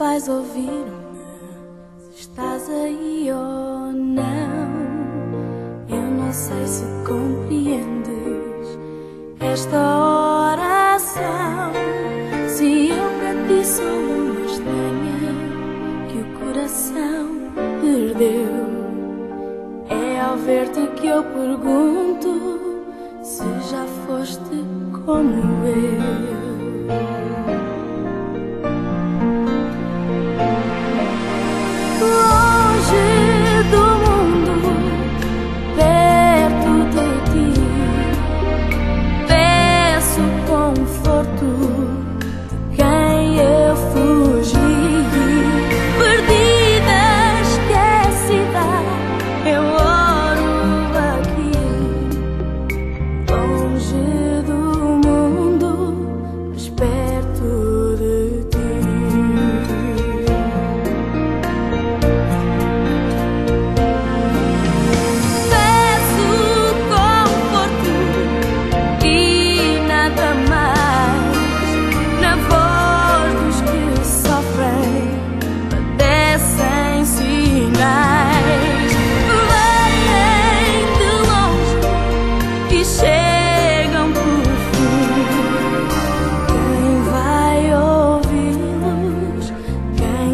vais ouvir-me, se estás aí ou não. Eu não sei se compreendes esta oração. Se eu para ti sou uma estranha que o coração perdeu, é ao ver-te que eu pergunto se já foste como eu.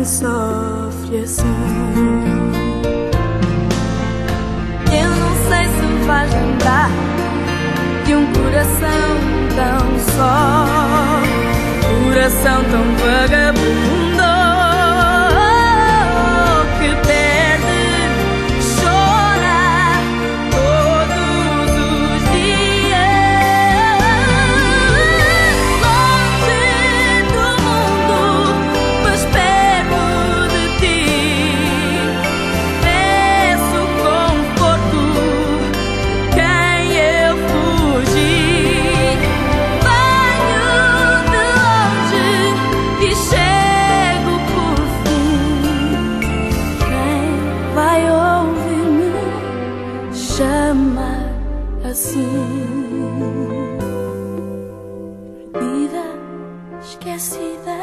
Sofre assim. Eu não sei se faz lembrar de um coração tão só, coração tão vagabundo. Assim. Perdida, esquecida,